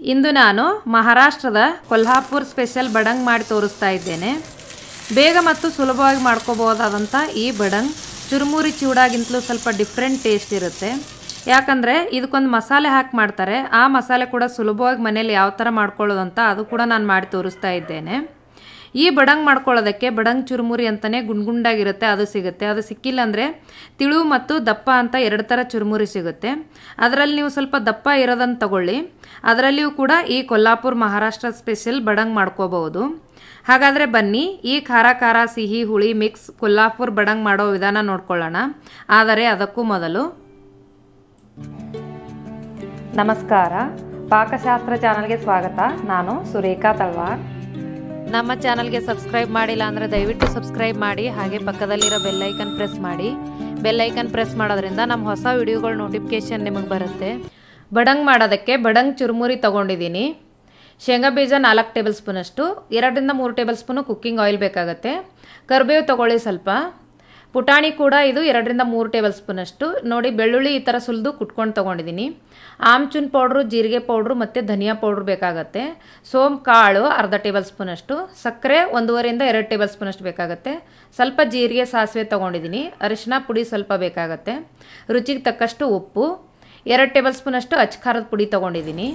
ಇಂದು ನಾನು ಮಹಾರಾಷ್ಟ್ರದ ಕೊಲ್ಹಾಪುರ್ ಸ್ಪೆಷಲ್ ಬಡಂಗ್ ಮಾಡಿ ತೋರಿಸ್ತಾ ಇದ್ದೇನೆ. ಬೇಗ ಮತ್ತು ಸುಲಭವಾಗಿ ಮಾಡ್ಕೋಬೋದಾದಂಥ ಈ ಬಡಂಗ್ ಚುರುಮುರಿ ಚೂಡಾಗಿಂತಲೂ ಸ್ವಲ್ಪ ಡಿಫ್ರೆಂಟ್ ಟೇಸ್ಟ್ ಇರುತ್ತೆ. ಯಾಕಂದರೆ ಇದಕ್ಕೊಂದು ಮಸಾಲೆ ಹಾಕಿ ಮಾಡ್ತಾರೆ. ಆ ಮಸಾಲೆ ಕೂಡ ಸುಲಭವಾಗಿ ಮನೇಲಿ ಯಾವ ಥರ ಮಾಡ್ಕೊಳ್ಳೋದು ಅಂತ ಅದು ಕೂಡ ನಾನು ಮಾಡಿ ತೋರಿಸ್ತಾ ಇದ್ದೇನೆ. ಈ ಬಡಂಗ್ ಮಾಡ್ಕೊಳ್ಳೋದಕ್ಕೆ ಬಡಂಗ್ ಚುರುಮುರಿ ಅಂತಲೇ ಗುಂಡ್ಗುಂಡಾಗಿರುತ್ತೆ ಅದು ಸಿಗುತ್ತೆ. ಅದು ಸಿಕ್ಕಿಲ್ಲ ಅಂದರೆ ತಿಳು ಮತ್ತು ದಪ್ಪ ಅಂತ ಎರಡು ಥರ ಚುರುಮುರಿ ಸಿಗುತ್ತೆ. ಅದರಲ್ಲಿ ನೀವು ಸ್ವಲ್ಪ ದಪ್ಪ ಇರೋದನ್ನು ತಗೊಳ್ಳಿ. ಅದರಲ್ಲಿಯೂ ಕೂಡ ಈ ಕೊಲ್ಲಾಪುರ ಮಹಾರಾಷ್ಟ್ರ ಸ್ಪೆಷಲ್ ಬಡಂಗ್ ಮಾಡ್ಕೋಬಹುದು. ಹಾಗಾದರೆ ಬನ್ನಿ, ಈ ಖಾರ ಖಾರ ಸಿಹಿ ಹುಳಿ ಮಿಕ್ಸ್ ಕೊಲ್ಲಾಪುರ್ ಬಡಂಗ್ ಮಾಡೋ ವಿಧಾನ ನೋಡ್ಕೊಳ್ಳೋಣ. ಆದರೆ ಅದಕ್ಕೂ ಮೊದಲು ನಮಸ್ಕಾರ. ಪಾಕಶಾಸ್ತ್ರ ಚಾನಲ್ಗೆ ಸ್ವಾಗತ. ನಾನು ಸುರೇಖಾ ತಳ್ವಾರ್ ನಮ್ಮ ಚಾನಲ್ಗೆ ಸಬ್ಸ್ಕ್ರೈಬ್ ಮಾಡಿಲ್ಲ ಅಂದರೆ ದಯವಿಟ್ಟು ಸಬ್ಸ್ಕ್ರೈಬ್ ಮಾಡಿ, ಹಾಗೆ ಪಕ್ಕದಲ್ಲಿರೋ ಬೆಲ್ಲೈಕನ್ ಪ್ರೆಸ್ ಮಾಡಿ. ಬೆಲ್ಲೈಕನ್ ಪ್ರೆಸ್ ಮಾಡೋದ್ರಿಂದ ನಮ್ಮ ಹೊಸ ವಿಡಿಯೋಗಳ ನೋಟಿಫಿಕೇಷನ್ ನಿಮಗೆ ಬರುತ್ತೆ. ಬಡಂಗ್ ಮಾಡೋದಕ್ಕೆ ಬಡಂಗ್ ಚುರುಮುರಿ ತೊಗೊಂಡಿದ್ದೀನಿ. ಶೇಂಗಾ ಬೀಜ ನಾಲ್ಕು ಟೇಬಲ್ ಸ್ಪೂನಷ್ಟು, ಎರಡರಿಂದ ಮೂರು ಟೇಬಲ್ ಸ್ಪೂನು ಕುಕ್ಕಿಂಗ್ ಆಯಿಲ್ ಬೇಕಾಗುತ್ತೆ. ಕರಿಬೇವು ತೊಗೊಳ್ಳಿ ಸ್ವಲ್ಪ. ಪುಟಾಣಿ ಕೂಡ ಇದು ಎರಡರಿಂದ ಮೂರು ಟೇಬಲ್ ಸ್ಪೂನಷ್ಟು ನೋಡಿ, ಬೆಳ್ಳುಳ್ಳಿ ಈ ಥರ ಸುಲಿದು ಕುಟ್ಕೊಂಡು ತೊಗೊಂಡಿದ್ದೀನಿ ಆಮ್ಚೂನ್ ಪೌಡ್ರು, ಜೀರಿಗೆ ಪೌಡ್ರು ಮತ್ತು ಧನಿಯಾ ಪೌಡ್ರು ಬೇಕಾಗತ್ತೆ. ಸೋಮ್ ಕಾಳು ಅರ್ಧ ಟೇಬಲ್ ಸ್ಪೂನಷ್ಟು ಸಕ್ಕರೆ ಒಂದೂವರೆಯಿಂದ ಎರಡು ಟೇಬಲ್ ಸ್ಪೂನಷ್ಟು ಬೇಕಾಗುತ್ತೆ. ಸ್ವಲ್ಪ ಜೀರಿಗೆ ಸಾಸಿವೆ ತೊಗೊಂಡಿದ್ದೀನಿ ಅರಿಶಿನ ಪುಡಿ ಸ್ವಲ್ಪ ಬೇಕಾಗತ್ತೆ. ರುಚಿಗೆ ತಕ್ಕಷ್ಟು ಉಪ್ಪು. ಎರಡು ಟೇಬಲ್ ಸ್ಪೂನಷ್ಟು ಅಚ್ಕಾರದ ಪುಡಿ ತೊಗೊಂಡಿದ್ದೀನಿ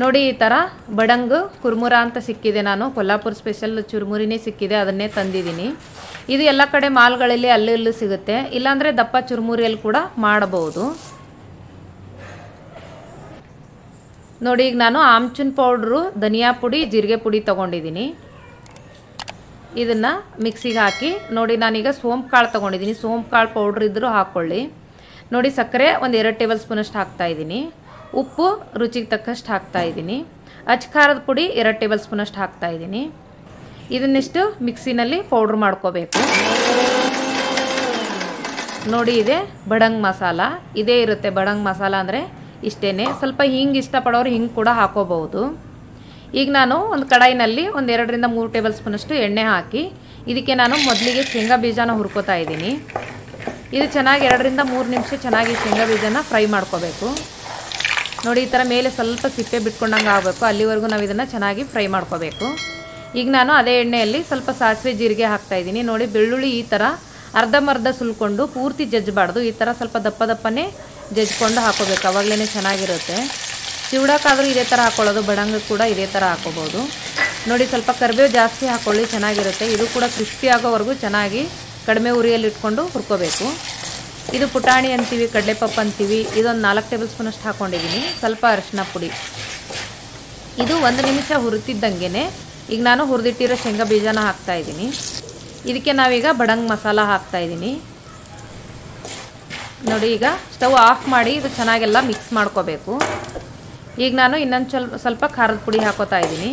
ನೋಡಿ, ಈ ಥರ ಬಡಂಗು, ಕುರ್ಮುರ ಅಂತ ಸಿಕ್ಕಿದೆ ನಾನು. ಕೊಲ್ಲಾಪುರ ಸ್ಪೆಷಲ್ ಚುರುಮುರಿನೇ ಸಿಕ್ಕಿದೆ, ಅದನ್ನೇ ತಂದಿದ್ದೀನಿ ಇದು ಎಲ್ಲ ಕಡೆ ಮಾಲ್ಗಳಲ್ಲಿ ಅಲ್ಲೂ ಇಲ್ಲೂ ಸಿಗುತ್ತೆ. ಇಲ್ಲಾಂದರೆ ದಪ್ಪ ಚುರುಮುರಿಯಲ್ಲಿ ಕೂಡ ಮಾಡಬಹುದು. ನೋಡಿ, ಈಗ ನಾನು ಆಮ್ಚೂನ್ ಪೌಡ್ರು, ಧನಿಯಾ ಪುಡಿ, ಜೀರಿಗೆ ಪುಡಿ ತೊಗೊಂಡಿದ್ದೀನಿ. ಇದನ್ನು ಮಿಕ್ಸಿಗೆ ಹಾಕಿ, ನೋಡಿ, ನಾನೀಗ ಸೋಂಪು ಕಾಳು ತೊಗೊಂಡಿದ್ದೀನಿ. ಸೋಂಪು ಕಾಳು ಪೌಡ್ರ್ ಇದ್ದರೂ ಹಾಕ್ಕೊಳ್ಳಿ. ನೋಡಿ, ಸಕ್ಕರೆ ಒಂದು ಎರಡು ಟೇಬಲ್ ಸ್ಪೂನಷ್ಟು ಹಾಕ್ತಾಯಿದ್ದೀನಿ ಉಪ್ಪು ರುಚಿಗೆ ತಕ್ಕಷ್ಟು ಹಾಕ್ತಾಯಿದ್ದೀನಿ ಅಚ್ಕಾರದ ಪುಡಿ ಎರಡು ಟೇಬಲ್ ಸ್ಪೂನಷ್ಟು ಹಾಕ್ತಾಯಿದ್ದೀನಿ ಇದನ್ನಿಷ್ಟು ಮಿಕ್ಸಿನಲ್ಲಿ ಪೌಡ್ರ್ ಮಾಡ್ಕೋಬೇಕು. ನೋಡಿ ಇದೆ ಬಡಂಗ್ ಮಸಾಲ. ಇದೇ ಇರುತ್ತೆ ಬಡಂಗ್ ಮಸಾಲ ಅಂದರೆ ಇಷ್ಟೇ ಸ್ವಲ್ಪ ಹಿಂಗೆ ಇಷ್ಟಪಡೋರು ಹಿಂಗೆ ಕೂಡ ಹಾಕೋಬಹುದು. ಈಗ ನಾನು ಒಂದು ಕಡಾಯಿನಲ್ಲಿ ಒಂದು ಎರಡರಿಂದ ಮೂರು ಟೇಬಲ್ ಸ್ಪೂನಷ್ಟು ಎಣ್ಣೆ ಹಾಕಿ ಇದಕ್ಕೆ ನಾನು ಮೊದಲಿಗೆ ಶೇಂಗಾ ಬೀಜನ ಹುರ್ಕೋತಾ ಇದ್ದೀನಿ. ಇದು ಚೆನ್ನಾಗಿ ಎರಡರಿಂದ ಮೂರು ನಿಮಿಷ ಚೆನ್ನಾಗಿ ಶೇಂಗಾ ಬೀಜನ ಫ್ರೈ ಮಾಡ್ಕೋಬೇಕು. ನೋಡಿ ಈ ಥರ ಮೇಲೆ ಸ್ವಲ್ಪ ಸಿಪ್ಪೆ ಬಿಟ್ಕೊಂಡಂಗೆ ಆಗಬೇಕು. ಅಲ್ಲಿವರೆಗೂ ನಾವು ಇದನ್ನು ಚೆನ್ನಾಗಿ ಫ್ರೈ ಮಾಡ್ಕೋಬೇಕು. ಈಗ ನಾನು ಅದೇ ಎಣ್ಣೆಯಲ್ಲಿ ಸ್ವಲ್ಪ ಸಾಸಿವೆ ಜೀರಿಗೆ ಹಾಕ್ತಾಯಿದ್ದೀನಿ ನೋಡಿ, ಬೆಳ್ಳುಳ್ಳಿ ಈ ಥರ ಅರ್ಧಂಬರ್ಧ ಸುಲ್ಕೊಂಡು ಪೂರ್ತಿ ಜಜ್ಜಬಾರ್ದು ಈ ಥರ ಸ್ವಲ್ಪ ದಪ್ಪ ದಪ್ಪನೇ ಜಜ್ಕೊಂಡು ಹಾಕೋಬೇಕು. ಅವಾಗಲೇ ಚೆನ್ನಾಗಿರುತ್ತೆ. ಚಿವಡಕ್ಕಾದರೂ ಇದೇ ಥರ ಹಾಕೊಳ್ಳೋದು, ಬಡಂಗ ಕೂಡ ಇದೇ ಥರ ಹಾಕೋಬೋದು. ನೋಡಿ, ಸ್ವಲ್ಪ ಕರಿಬೇವು ಜಾಸ್ತಿ ಹಾಕ್ಕೊಳ್ಳಿ ಚೆನ್ನಾಗಿರುತ್ತೆ. ಇದು ಕೂಡ ಕ್ರಿಸ್ಪಿ ಆಗೋವರೆಗೂ ಚೆನ್ನಾಗಿ ಕಡಿಮೆ ಉರಿಯಲ್ಲಿ ಇಟ್ಕೊಂಡು ಹುರ್ಕೋಬೇಕು. ಇದು ಪುಟಾಣಿ ಅಂತೀವಿ, ಕಡಲೆಪಪ್ಪು ಅಂತೀವಿ. ಇದೊಂದು ನಾಲ್ಕು ಟೇಬಲ್ ಸ್ಪೂನಷ್ಟು ಹಾಕ್ಕೊಂಡಿದ್ದೀನಿ ಸ್ವಲ್ಪ ಅರಿಶಿನ ಪುಡಿ. ಇದು ಒಂದು ನಿಮಿಷ ಹುರಿತಿದ್ದಂಗೆ ಈಗ ನಾನು ಹುರಿದಿಟ್ಟಿರೋ ಶೇಂಗಾ ಬೀಜನ ಹಾಕ್ತಾಯಿದ್ದೀನಿ ಇದಕ್ಕೆ ನಾವೀಗ ಬಡಂಗ್ ಮಸಾಲ ಹಾಕ್ತಾಯಿದ್ದೀನಿ ನೋಡಿ, ಈಗ ಸ್ಟವ್ ಆಫ್ ಮಾಡಿ ಇದು ಚೆನ್ನಾಗೆಲ್ಲ ಮಿಕ್ಸ್ ಮಾಡ್ಕೋಬೇಕು. ಈಗ ನಾನು ಇನ್ನೊಂದು ಸ್ವಲ್ಪ ಸ್ವಲ್ಪ ಖಾರದ ಪುಡಿ ಹಾಕೋತಾ ಇದ್ದೀನಿ.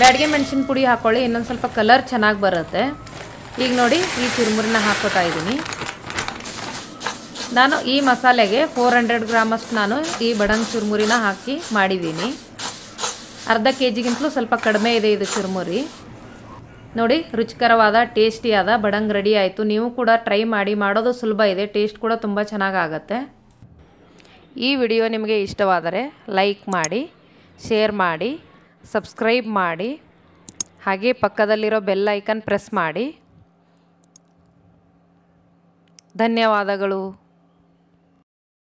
ಬ್ಯಾಡಿಗೆ ಮೆಣಸಿನ ಪುಡಿ ಹಾಕ್ಕೊಳ್ಳಿ ಇನ್ನೊಂದು ಸ್ವಲ್ಪ ಕಲರ್ ಚೆನ್ನಾಗಿ ಬರುತ್ತೆ. ಈಗ ನೋಡಿ, ಈ ಚುರುಮುರಿನ ಹಾಕೋತಾ ಇದ್ದೀನಿ. ನಾನು ಈ ಮಸಾಲೆಗೆ ಫೋರ್ ಹಂಡ್ರೆಡ್ ಗ್ರಾಮಷ್ಟು ನಾನು ಈ ಬಡಂಗ್ ಚುರುಮುರಿನ ಹಾಕಿ ಮಾಡಿದ್ದೀನಿ. ಅರ್ಧ ಕೆ ಜಿಗಿಂತಲೂ ಸ್ವಲ್ಪ ಕಡಿಮೆ ಇದೆ ಇದು ಚುರುಮುರಿ. ನೋಡಿ, ರುಚಿಕರವಾದ, ಟೇಸ್ಟಿಯಾದ, ಬಡಂಗ್ ರೆಡಿ ಆಯಿತು. ನೀವು ಕೂಡ ಟ್ರೈ ಮಾಡಿ, ಮಾಡೋದು ಸುಲಭ ಇದೆ. ಟೇಸ್ಟ್ ಕೂಡ ತುಂಬ ಚೆನ್ನಾಗಾಗತ್ತೆ. ಈ ವಿಡಿಯೋ ನಿಮಗೆ ಇಷ್ಟವಾದರೆ ಲೈಕ್ ಮಾಡಿ ಶೇರ್ ಮಾಡಿ ಸಬ್ಸ್ಕ್ರೈಬ್ ಮಾಡಿ, ಹಾಗೆ ಪಕ್ಕದಲ್ಲಿರೋ ಬೆಲ್ ಐಕನ್ ಪ್ರೆಸ್ ಮಾಡಿ. ಧನ್ಯವಾದಗಳು.